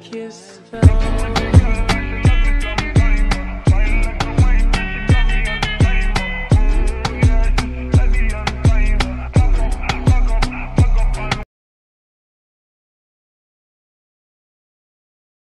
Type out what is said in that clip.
kiss fell.